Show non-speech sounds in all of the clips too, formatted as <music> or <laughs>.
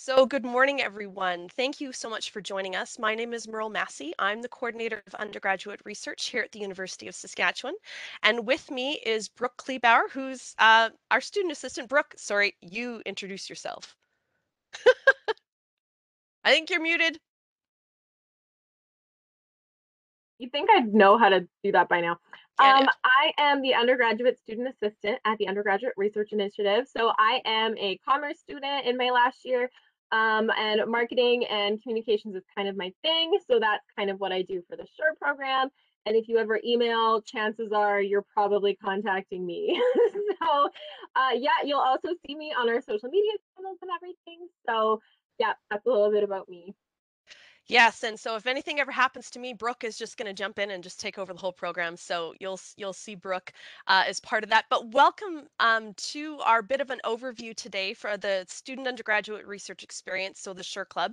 So good morning, everyone. Thank you so much for joining us. My name is Merle Massie. I'm the coordinator of undergraduate research here at the University of Saskatchewan. And with me is Brooke Kleebauer, who's uh, our student assistant. Brooke, sorry, you introduce yourself. <laughs> I think you're muted. you think I'd know how to do that by now. Um, I am the undergraduate student assistant at the Undergraduate Research Initiative. So I am a commerce student in my last year, um, and marketing and communications is kind of my thing. So that's kind of what I do for the SURE program. And if you ever email, chances are you're probably contacting me. <laughs> so uh, yeah, you'll also see me on our social media channels and everything. So yeah, that's a little bit about me. Yes, and so if anything ever happens to me, Brooke is just going to jump in and just take over the whole program. So you'll you'll see Brooke uh, as part of that. But welcome um, to our bit of an overview today for the student undergraduate research experience, so the SURE Club.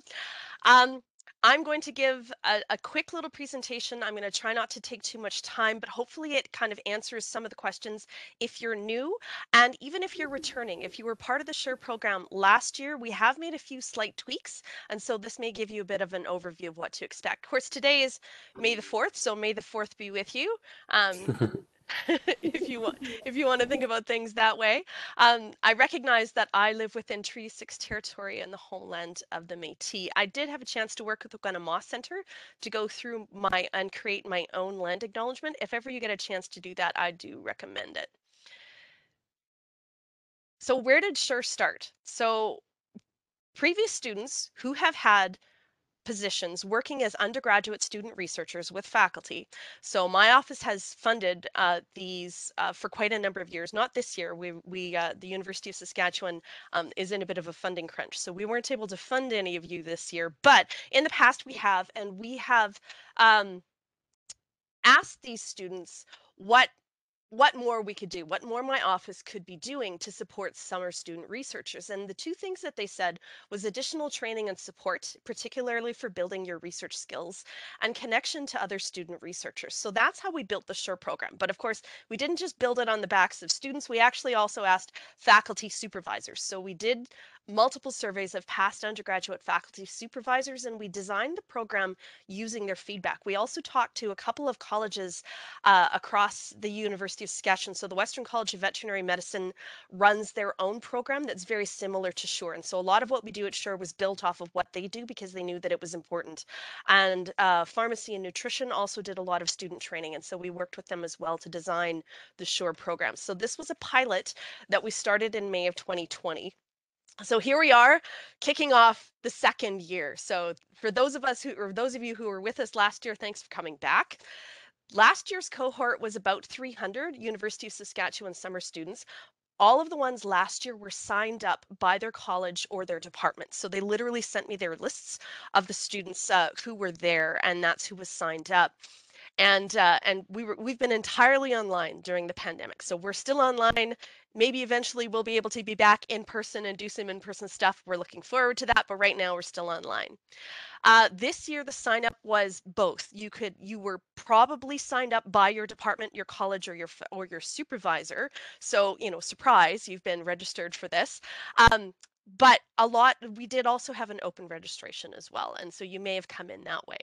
Um, I'm going to give a, a, quick little presentation. I'm going to try not to take too much time, but hopefully it kind of answers some of the questions if you're new and even if you're returning. If you were part of the SURE program last year, we have made a few slight tweaks. And so this may give you a bit of an overview of what to expect. Of course, today is May the 4th, so may the 4th be with you. Um, <laughs> <laughs> if you want if you want to think about things that way. Um, i recognize that i live within treaty 6 territory in the homeland of the metis i did have a chance to work with the Gwenna Moss center to go through my and create my own land acknowledgement. If ever you get a chance to do that i do recommend it. So where did SURE start? So previous students who have had positions working as undergraduate student researchers with faculty. So my office has funded uh, these uh, for quite a number of years. Not this year. We we uh, the University of Saskatchewan um, is in a bit of a funding crunch, so we weren't able to fund any of you this year. But in the past, we have, and we have um, asked these students what what more we could do, what more my office could be doing to support summer student researchers. And the two things that they said was additional training and support, particularly for building your research skills and connection to other student researchers. So that's how we built the SURE program. But of course, we didn't just build it on the backs of students, we actually also asked faculty supervisors. So we did multiple surveys of past undergraduate faculty supervisors, and we designed the program using their feedback. We also talked to a couple of colleges uh, across the University of Saskatchewan. So the Western College of Veterinary Medicine runs their own program that's very similar to SURE. And so a lot of what we do at SURE was built off of what they do because they knew that it was important. And uh, pharmacy and nutrition also did a lot of student training. And so we worked with them as well to design the SURE program. So this was a pilot that we started in May of 2020 so here we are kicking off the second year. So for those of us who or those of you who were with us last year thanks for coming back. Last year's cohort was about 300 university of saskatchewan summer students. All of the ones last year were signed up by their college or their department. So they literally sent me their lists of the students uh, who were there and that's who was signed up and uh, and we were we've been entirely online during the pandemic so we're still online. Maybe eventually we'll be able to be back in person and do some in-person stuff. We're looking forward to that but right now we're still online. Uh, this year the sign up was both. You could you were probably signed up by your department your college or your or your supervisor so you know surprise you've been registered for this. Um, but a lot we did also have an open registration as well and so you may have come in that way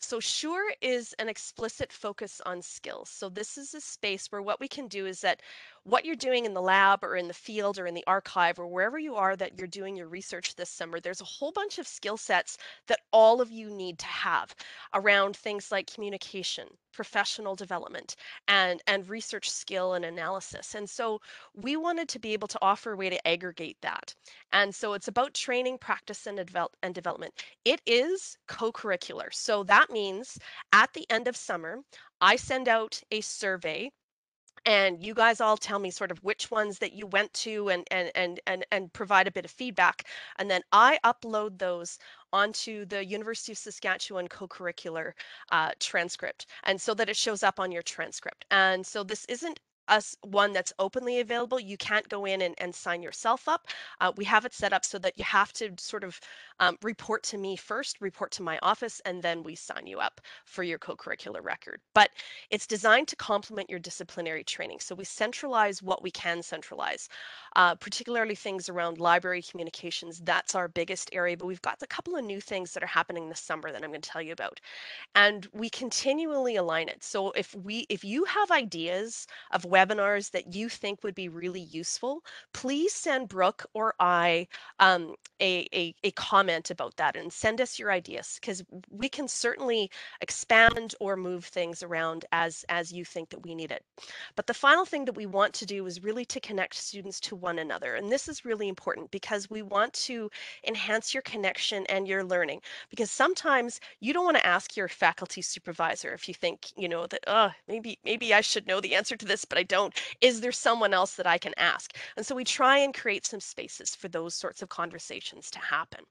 so SURE is an explicit focus on skills. So this is a space where what we can do is that what you're doing in the lab or in the field or in the archive or wherever you are that you're doing your research this summer, there's a whole bunch of skill sets that all of you need to have around things like communication, professional development, and, and research skill and analysis. And so we wanted to be able to offer a way to aggregate that. And so it's about training, practice, and, and development. It is co-curricular. So that means at the end of summer, I send out a survey and you guys all tell me sort of which ones that you went to and and and and, and provide a bit of feedback and then i upload those onto the university of saskatchewan co-curricular uh, transcript and so that it shows up on your transcript. And so this isn't us one that's openly available. You can't go in and, and sign yourself up. Uh, we have it set up so that you have to sort of um, report to me first, report to my office, and then we sign you up for your co-curricular record. But it's designed to complement your disciplinary training. So we centralize what we can centralize, uh, particularly things around library communications. That's our biggest area, but we've got a couple of new things that are happening this summer that I'm going to tell you about. And we continually align it. So if we if you have ideas of webinars that you think would be really useful, please send Brooke or I um, a, a, a comment about that and send us your ideas because we can certainly expand or move things around as as you think that we need it. But the final thing that we want to do is really to connect students to one another. And this is really important because we want to enhance your connection and your learning because sometimes you don't want to ask your faculty supervisor if you think, you know, that oh, maybe maybe I should know the answer to this, but I don't. Is there someone else that I can ask? And so we try and create some spaces for those sorts of conversations to happen.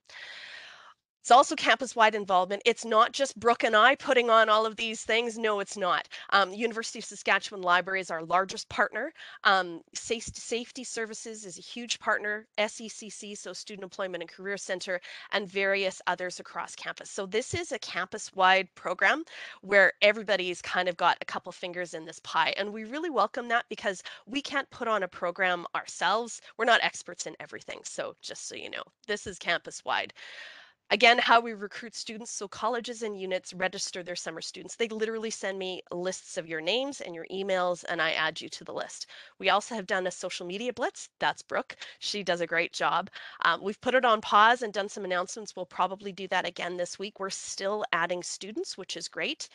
It's also campus-wide involvement. It's not just Brooke and I putting on all of these things. No, it's not. Um, University of Saskatchewan Library is our largest partner. Um, Safety Services is a huge partner. SECC, so Student Employment and Career Center, and various others across campus. So this is a campus-wide program where everybody's kind of got a couple fingers in this pie, and we really welcome that because we can't put on a program ourselves. We're not experts in everything. So just so you know, this is campus-wide. Again, how we recruit students. So colleges and units register their summer students. They literally send me lists of your names and your emails, and I add you to the list. We also have done a social media blitz. That's Brooke. She does a great job. Um, we've put it on pause and done some announcements. We'll probably do that again this week. We're still adding students, which is great.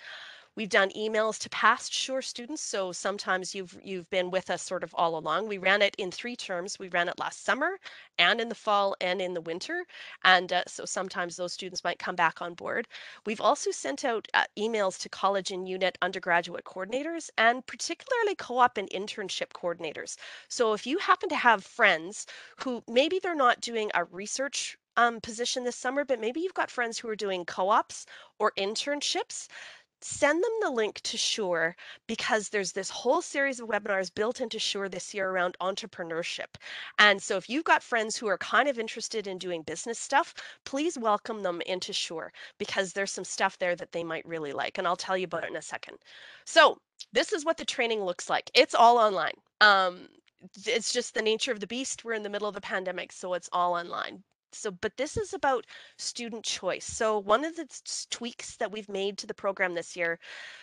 We've done emails to past SURE students, so sometimes you've you've been with us sort of all along. We ran it in three terms. We ran it last summer and in the fall and in the winter, and uh, so sometimes those students might come back on board. We've also sent out uh, emails to college and unit undergraduate coordinators and particularly co-op and internship coordinators. So if you happen to have friends who maybe they're not doing a research um, position this summer, but maybe you've got friends who are doing co-ops or internships send them the link to SURE because there's this whole series of webinars built into SURE this year around entrepreneurship. And so if you've got friends who are kind of interested in doing business stuff, please welcome them into SURE because there's some stuff there that they might really like. And I'll tell you about it in a second. So this is what the training looks like. It's all online. Um, it's just the nature of the beast. We're in the middle of the pandemic, so it's all online. So, but this is about student choice. So one of the tweaks that we've made to the program this year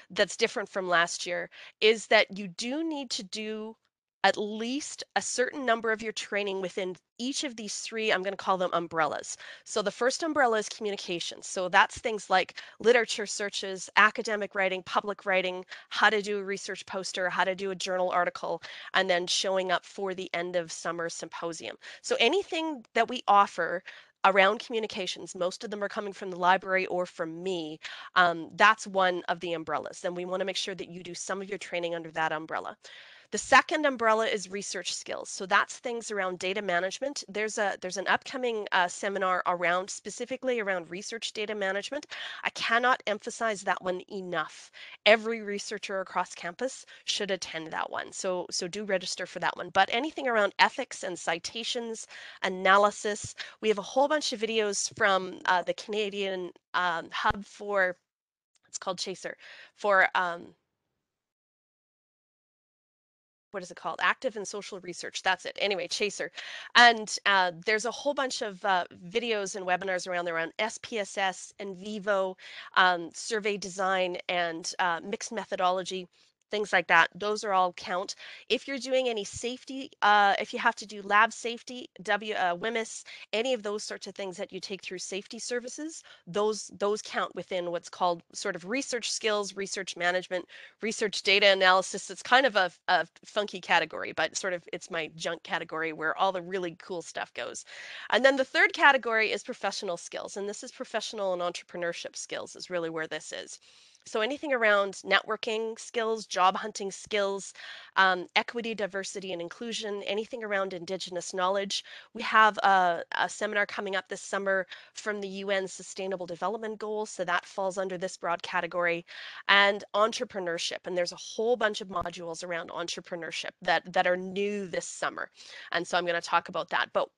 that's different from last year is that you do need to do at least a certain number of your training within each of these three, I'm going to call them umbrellas. So the first umbrella is communication. So that's things like literature searches, academic writing, public writing, how to do a research poster, how to do a journal article, and then showing up for the end of summer symposium. So anything that we offer around communications, most of them are coming from the library or from me. Um, that's one of the umbrellas. And we want to make sure that you do some of your training under that umbrella. The second umbrella is research skills. So that's things around data management. There's a there's an upcoming uh, seminar around specifically around research data management. I cannot emphasize that one enough. Every researcher across campus should attend that one. So so do register for that one. But anything around ethics and citations, analysis, we have a whole bunch of videos from uh, the Canadian um, Hub for it's called CHASR for um, what is it called? Active and social research. That's it. Anyway, CHASR. And uh, there's a whole bunch of uh, videos and webinars around there around SPSS NVivo, um, survey design, and uh, mixed methodology things like that. Those are all count. If you're doing any safety, uh, if you have to do lab safety, W uh, any of those sorts of things that you take through safety services, those those count within what's called sort of research skills, research management, research data analysis. It's kind of a, a funky category, but sort of it's my junk category where all the really cool stuff goes. And then the third category is professional skills, and this is professional and entrepreneurship skills is really where this is. So anything around networking skills, job hunting skills, um, equity, diversity, and inclusion, anything around Indigenous knowledge. We have a, a, seminar coming up this summer from the UN Sustainable Development Goals, so that falls under this broad category, and entrepreneurship. And there's a whole bunch of modules around entrepreneurship that, that are new this summer. And so I'm going to talk about that. But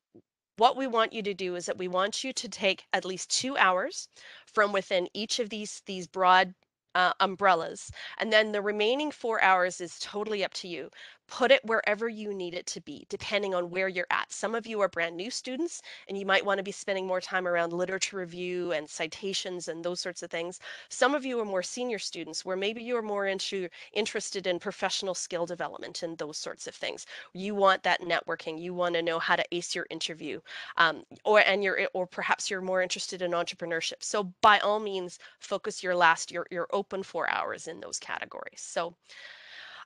what we want you to do is that we want you to take at least two hours from within each of these these broad uh, umbrellas. And then the remaining four hours is totally up to you. Put it wherever you need it to be, depending on where you're at. Some of you are brand new students, and you might want to be spending more time around literature review and citations and those sorts of things. Some of you are more senior students, where maybe you are more into, interested in professional skill development and those sorts of things. You want that networking. You want to know how to ace your interview, um, or and you're or perhaps you're more interested in entrepreneurship. So by all means, focus your last your your open four hours in those categories. So.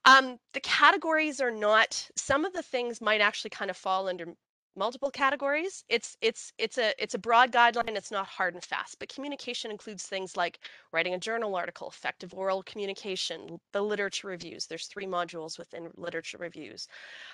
Um, the categories are not, some of the things might actually kind of fall under multiple categories. It's it's it's a it's a broad guideline. It's not hard and fast, but communication includes things like writing a journal article, effective oral communication, the literature reviews. There's three modules within literature reviews.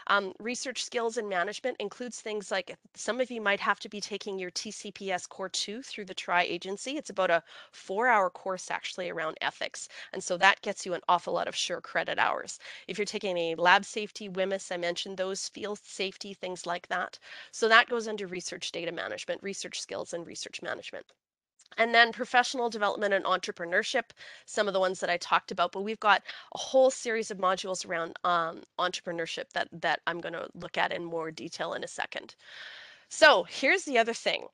Um, research skills and management includes things like some of you might have to be taking your TCPS Core 2 through the TRI agency. It's about a four-hour course actually around ethics, and so that gets you an awful lot of SURE credit hours. If you're taking a lab safety, WHMIS, I mentioned those field safety things like that. So that goes under research data management, research skills, and research management. And then professional development and entrepreneurship, some of the ones that I talked about, but we've got a whole series of modules around um, entrepreneurship that, that I'm going to look at in more detail in a second. So here's the other thing.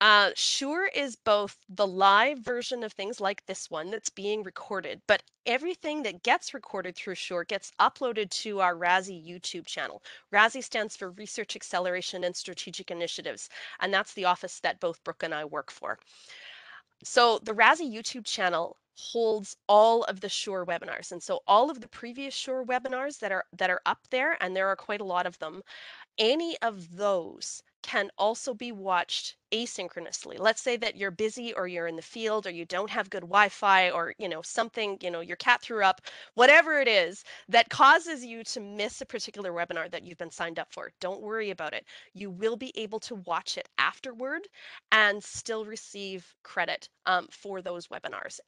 Uh, SURE is both the live version of things like this one that's being recorded, but everything that gets recorded through SURE gets uploaded to our RASI YouTube channel. RASI stands for Research Acceleration and Strategic Initiatives, and that's the office that both Brooke and I work for. So the RASI YouTube channel holds all of the SURE webinars. And so all of the previous SURE webinars that are that are up there, and there are quite a lot of them, any of those can also be watched asynchronously. Let's say that you're busy or you're in the field or you don't have good Wi-Fi or you know something, you know, your cat threw up, whatever it is that causes you to miss a particular webinar that you've been signed up for. Don't worry about it. You will be able to watch it afterward and still receive credit um, for those webinars.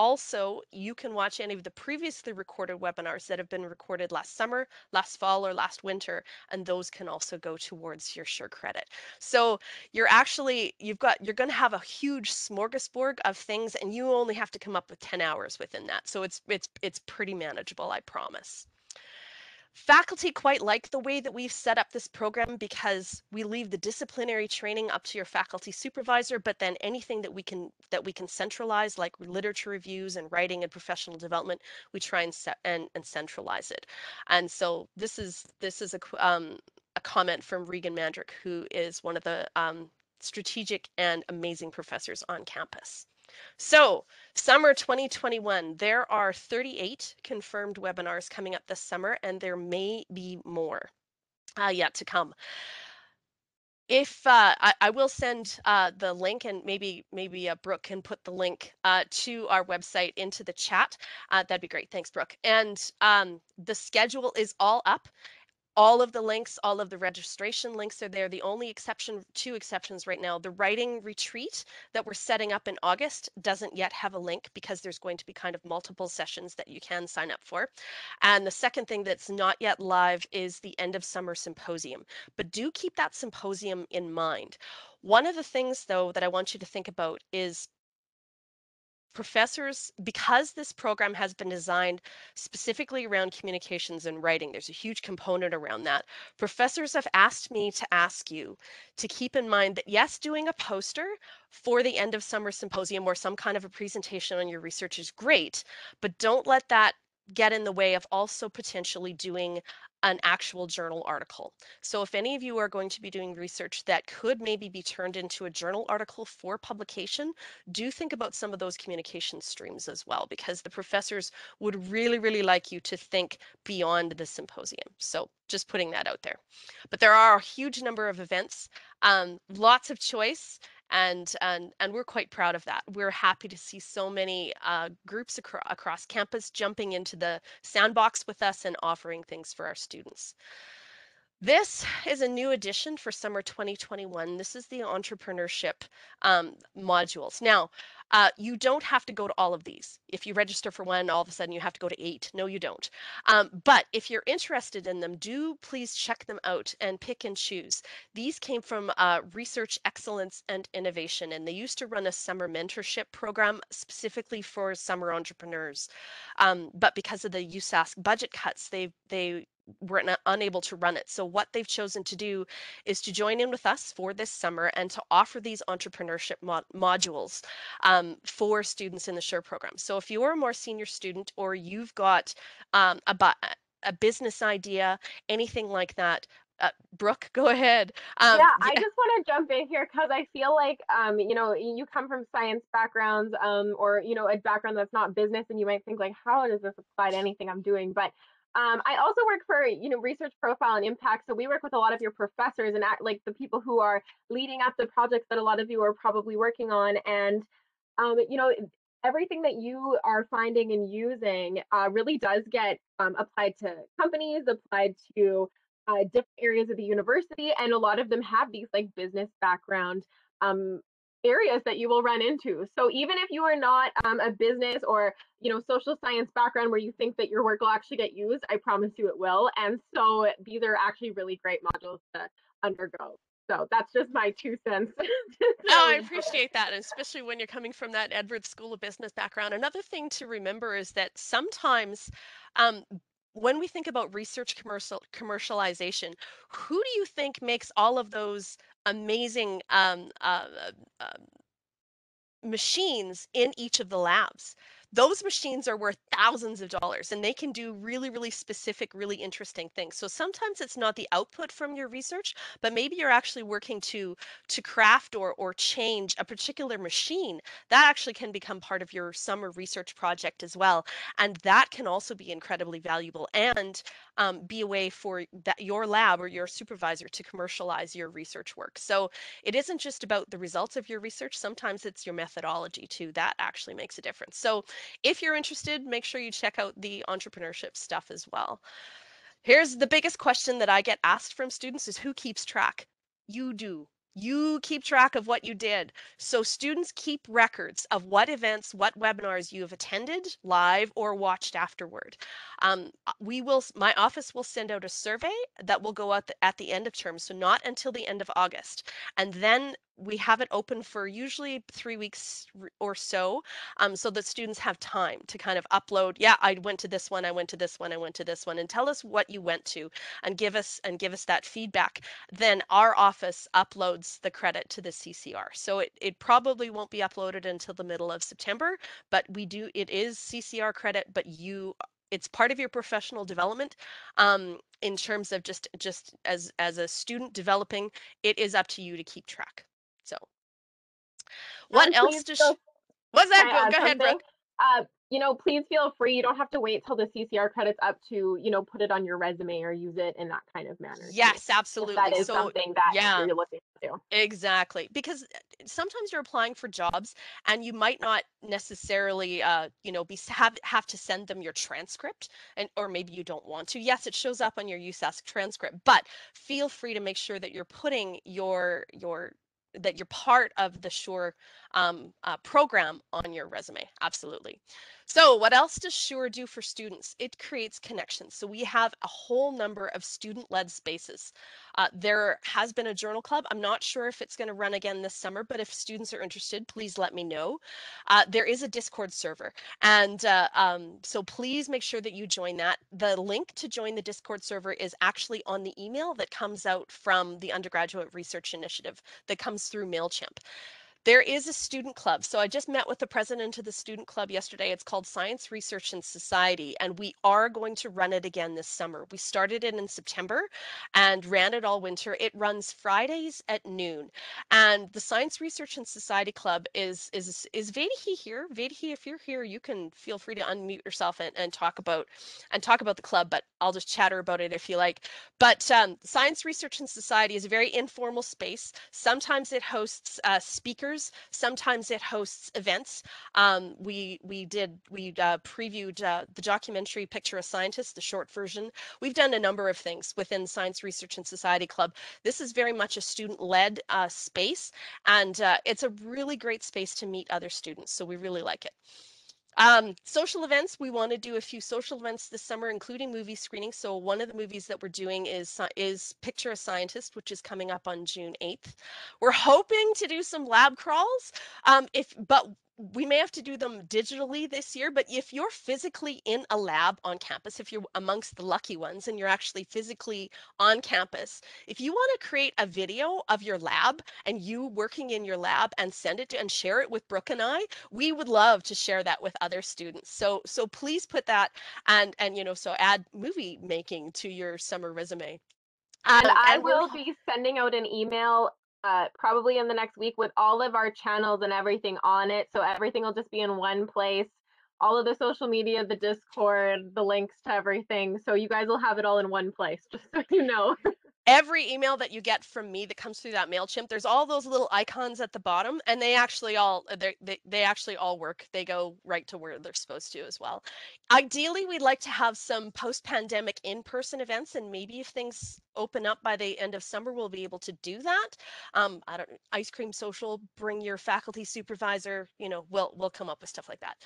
Also, you can watch any of the previously recorded webinars that have been recorded last summer, last fall, or last winter, and those can also go towards your SURE credit. So you're actually, you've got, you're going to have a huge smorgasbord of things, and you only have to come up with 10 hours within that. So it's, it's, it's pretty manageable, I promise. Faculty quite like the way that we've set up this program because we leave the disciplinary training up to your faculty supervisor, but then anything that we can that we can centralize, like literature reviews and writing and professional development, we try and set and, and centralize it. And so this is this is a um, a comment from Regan Mandryk, who is one of the um, strategic and amazing professors on campus. So, summer 2021, there are 38 confirmed webinars coming up this summer, and there may be more uh, yet to come. If uh, I, I, will send uh, the link, and maybe maybe uh, Brooke can put the link uh, to our website into the chat. Uh, that'd be great. Thanks, Brooke. And um, the schedule is all up all of the links, all of the registration links are there. The only exception, two exceptions right now, the writing retreat that we're setting up in August doesn't yet have a link because there's going to be kind of multiple sessions that you can sign up for. And the second thing that's not yet live is the end of summer symposium. But do keep that symposium in mind. One of the things though that I want you to think about is professors, because this program has been designed specifically around communications and writing, there's a huge component around that. Professors have asked me to ask you to keep in mind that yes, doing a poster for the end of summer symposium or some kind of a presentation on your research is great, but don't let that get in the way of also potentially doing an actual journal article. So if any of you are going to be doing research that could maybe be turned into a journal article for publication, do think about some of those communication streams as well, because the professors would really, really like you to think beyond the symposium. So just putting that out there. But there are a huge number of events, um, lots of choice, and and and we're quite proud of that. We're happy to see so many uh, groups acro- across campus jumping into the sandbox with us and offering things for our students. This is a new addition for summer 2021. This is the entrepreneurship um, modules. Now, uh, you don't have to go to all of these. If you register for one, all of a sudden you have to go to eight. No, you don't. Um, but if you're interested in them, do please check them out and pick and choose. These came from uh, Research Excellence and Innovation, and they used to run a summer mentorship program specifically for summer entrepreneurs. Um, but because of the USask budget cuts, they they were unable to run it. So what they've chosen to do is to join in with us for this summer and to offer these entrepreneurship mod modules um, for students in the SURE program. So if you're a more senior student or you've got um, a, a business idea, anything like that, uh, Brooke, <laughs> go ahead. Um, yeah, I just want to jump in here because I feel like, um, you know, you come from science backgrounds um, or, you know, a background that's not business and you might think like, how does this apply to anything I'm doing? But um, I also work for, you know, research profile and impact. So we work with a lot of your professors and act, like the people who are leading up the projects that a lot of you are probably working on. And, um, you know, everything that you are finding and using uh, really does get um, applied to companies, applied to uh, different areas of the university. And a lot of them have these like business background um, areas that you will run into. So even if you are not um, a business or you know social science background where you think that your work will actually get used, I promise you it will. And so these are actually really great modules to undergo. So that's just my two cents. <laughs> no, I appreciate that, especially when you're coming from that Edwards School of Business background. Another thing to remember is that sometimes um, when we think about research commercial commercialization, who do you think makes all of those amazing um, uh, uh, machines in each of the labs. Those machines are worth thousands of dollars and they can do really, really specific, really interesting things. So sometimes it's not the output from your research, but maybe you're actually working to to craft or or change a particular machine that actually can become part of your summer research project as well. And that can also be incredibly valuable and um, be a way for that your lab or your supervisor to commercialize your research work. So it isn't just about the results of your research. Sometimes it's your methodology too. That actually makes a difference. So if you're interested, make sure you check out the entrepreneurship stuff as well. Here's the biggest question that I get asked from students is who keeps track? You do. You keep track of what you did. So students keep records of what events, what webinars you have attended live or watched afterward. Um, uh, we will, my office will send out a survey that will go out at the end of term, so not until the end of August. And then we have it open for usually three weeks or so, um, so that students have time to kind of upload. Yeah, I went to this one, I went to this one, I went to this one, and tell us what you went to, and give us and give us that feedback. Then our office uploads the credit to the CCR. So it it probably won't be uploaded until the middle of September, but we do it is CCR credit, but you it's part of your professional development um, in terms of just just as as a student developing it is up to you to keep track so, what and else does she, what's that? Go, go ahead, Brooke. Uh, you know, please feel free. You don't have to wait till the CCR credits up to, you know, put it on your resume or use it in that kind of manner. Yes, absolutely. that is so, something that yeah, you're looking to do. Exactly. Because uh, sometimes you're applying for jobs and you might not necessarily, uh, you know, be have, have to send them your transcript and or maybe you don't want to. Yes, it shows up on your USask transcript, but feel free to make sure that you're putting your your that you're part of the SURE um, uh, program on your resume. Absolutely. So what else does SURE do for students? It creates connections. So we have a whole number of student-led spaces. Uh, there has been a journal club. I'm not sure if it's going to run again this summer, but if students are interested, please let me know. Uh, there is a Discord server. And uh, um, so please make sure that you join that. The link to join the Discord server is actually on the email that comes out from the Undergraduate Research Initiative that comes through MailChimp. There is a student club. So I just met with the president of the student club yesterday. It's called Science Research and Society, and we are going to run it again this summer. We started it in September and ran it all winter. It runs Fridays at noon. And the Science Research and Society Club is is is Vedihi here? Vedihi, if you're here, you can feel free to unmute yourself and, and talk about and talk about the club, but I'll just chatter about it if you like. But um, Science Research and Society is a very informal space. Sometimes it hosts uh, speakers Sometimes it hosts events. Um, we we did we uh, previewed uh, the documentary Picture a Scientist, the short version. We've done a number of things within Science Research and Society Club. This is very much a student-led uh, space, and uh, it's a really great space to meet other students. So we really like it. Um, social events, we want to do a few social events this summer, including movie screenings. So one of the movies that we're doing is is Picture a Scientist, which is coming up on June 8th. We're hoping to do some lab crawls. Um, if but we may have to do them digitally this year, but if you're physically in a lab on campus, if you're amongst the lucky ones and you're actually physically on campus, if you want to create a video of your lab and you working in your lab and send it to, and share it with Brooke and I, we would love to share that with other students. So so please put that and and you know so add movie making to your summer resume. Um, and, and I will be sending out an email uh, probably in the next week with all of our channels and everything on it. So everything will just be in one place. All of the social media, the Discord, the links to everything. So you guys will have it all in one place, <laughs> just so you know. <laughs> every email that you get from me that comes through that mailchimp there's all those little icons at the bottom and they actually all uh, they they actually all work. They go right to where they're supposed to as well. Ideally we'd like to have some post pandemic in-person events and maybe if things open up by the end of summer we'll be able to do that. Um i don't ice cream social bring your faculty supervisor you know we'll we'll come up with stuff like that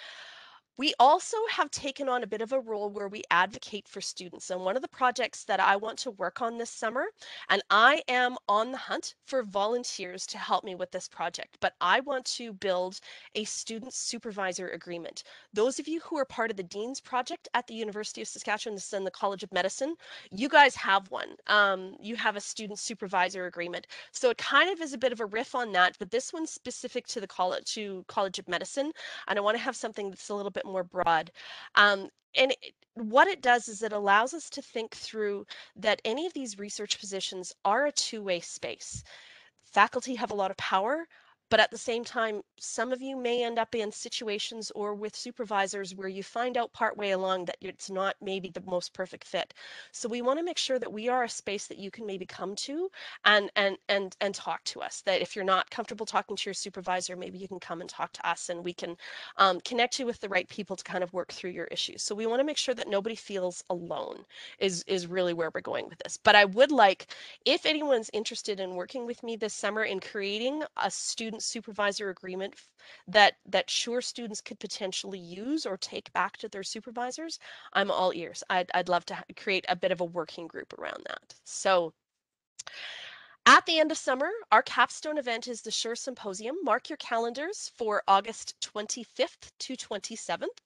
we also have taken on a bit of a role where we advocate for students. And one of the projects that I want to work on this summer, and I am on the hunt for volunteers to help me with this project, but I want to build a student supervisor agreement. Those of you who are part of the Dean's Project at the University of Saskatchewan, this is in the College of Medicine, you guys have one. Um, you have a student supervisor agreement. So it kind of is a bit of a riff on that, but this one's specific to the college, to College of Medicine. And I want to have something that's a little bit bit more broad. Um, and it, what it does is it allows us to think through that any of these research positions are a two-way space. Faculty have a lot of power, but at the same time, some of you may end up in situations or with supervisors where you find out partway along that it's not maybe the most perfect fit. So we want to make sure that we are a space that you can maybe come to and and and and talk to us. That if you're not comfortable talking to your supervisor, maybe you can come and talk to us, and we can um, connect you with the right people to kind of work through your issues. So we want to make sure that nobody feels alone. Is is really where we're going with this. But I would like, if anyone's interested in working with me this summer in creating a student student supervisor agreement that that SURE students could potentially use or take back to their supervisors, I'm all ears. I'd, I'd love to create a bit of a working group around that. So at the end of summer, our capstone event is the SURE Symposium. Mark your calendars for August 25th to 27th.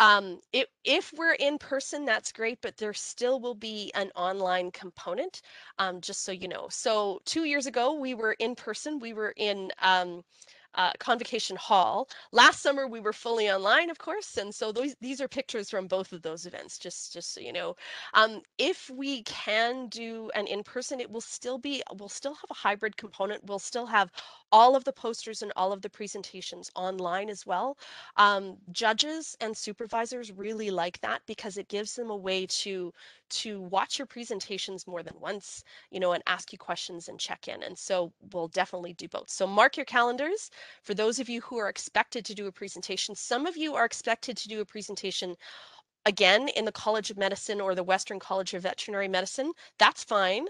Um, it, if we're in person, that's great, but there still will be an online component, um, just so you know. So two years ago, we were in person. We were in um, uh, Convocation Hall. Last summer we were fully online, of course, and so those these are pictures from both of those events. Just just so you know, um, if we can do an in person, it will still be we'll still have a hybrid component. We'll still have all of the posters and all of the presentations online as well. Um, judges and supervisors really like that because it gives them a way to to watch your presentations more than once, you know, and ask you questions and check in. And so we'll definitely do both. So mark your calendars for those of you who are expected to do a presentation. Some of you are expected to do a presentation again in the College of Medicine or the Western College of Veterinary Medicine. That's fine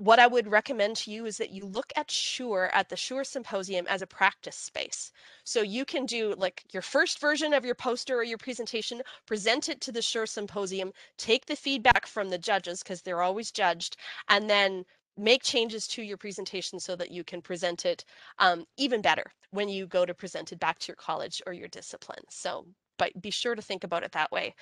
what I would recommend to you is that you look at SURE at the SURE Symposium as a practice space. So you can do like your first version of your poster or your presentation, present it to the SURE Symposium, take the feedback from the judges because they're always judged, and then make changes to your presentation so that you can present it um, even better when you go to present it back to your college or your discipline. So but be sure to think about it that way.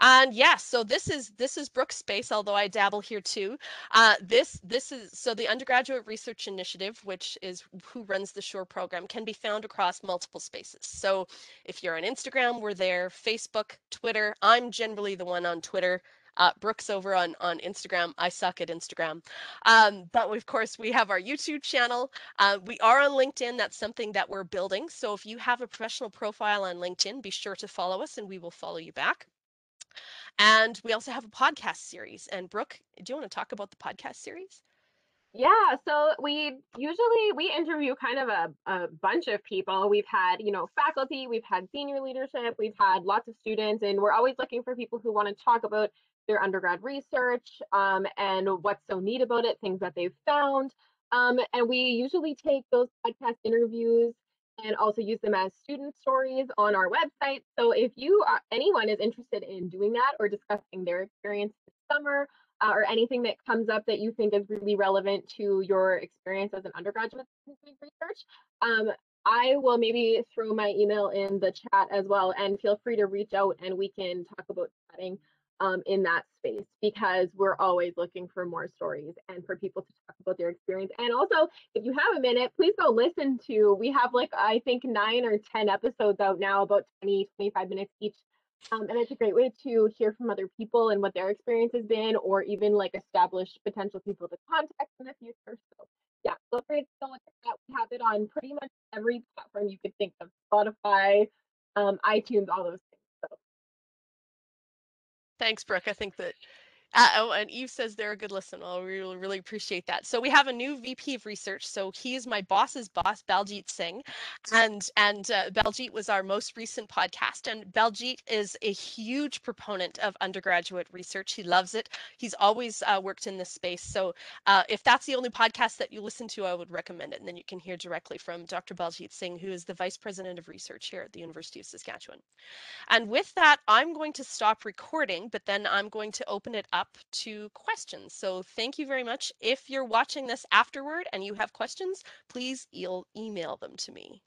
And yes, yeah, so this is this is Brooke's Space, although I dabble here too. Uh, this this is so the undergraduate research initiative, which is who runs the SURE program, can be found across multiple spaces. So if you're on Instagram, we're there. Facebook, Twitter. I'm generally the one on Twitter uh, Brooke's over on on Instagram. I suck at Instagram, um, but of course we have our YouTube channel. Uh, we are on LinkedIn. That's something that we're building. So if you have a professional profile on LinkedIn, be sure to follow us, and we will follow you back. And we also have a podcast series. And Brooke, do you want to talk about the podcast series? Yeah, so we usually we interview kind of a, a bunch of people. We've had, you know, faculty, we've had senior leadership, we've had lots of students, and we're always looking for people who want to talk about their undergrad research um, and what's so neat about it, things that they've found. Um, and we usually take those podcast interviews and also use them as student stories on our website. So if you are, anyone is interested in doing that or discussing their experience this summer uh, or anything that comes up that you think is really relevant to your experience as an undergraduate research, um, I will maybe throw my email in the chat as well and feel free to reach out and we can talk about chatting um, in that space because we're always looking for more stories and for people to talk about their experience. And also, if you have a minute, please go listen to, we have like, I think nine or 10 episodes out now, about 20, 25 minutes each. Um, and it's a great way to hear from other people and what their experience has been, or even like establish potential people to contact in the future. So yeah, feel free to go look at that. We have it on pretty much every platform you could think of, Spotify, um, iTunes, all those Thanks, Brooke. I think that uh, oh, and Eve says they're a good listen. Well, we really, really appreciate that. So we have a new VP of research. So he is my boss's boss, Baljit Singh, and and uh, Baljit was our most recent podcast. And Baljit is a huge proponent of undergraduate research. He loves it. He's always uh, worked in this space. So uh, if that's the only podcast that you listen to, I would recommend it. And then you can hear directly from Dr. Baljit Singh, who is the vice president of research here at the University of Saskatchewan. And with that, I'm going to stop recording, but then I'm going to open it up to questions. So thank you very much. If you're watching this afterward and you have questions, please e email them to me.